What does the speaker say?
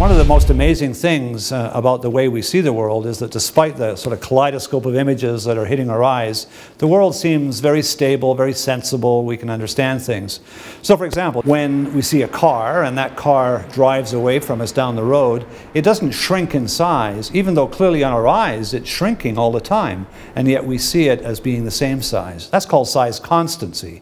One of the most amazing things uh, about the way we see the world is that despite the sort of kaleidoscope of images that are hitting our eyes, the world seems very stable, very sensible, we can understand things. So for example, when we see a car and that car drives away from us down the road, it doesn't shrink in size, even though clearly on our eyes it's shrinking all the time, and yet we see it as being the same size. That's called size constancy.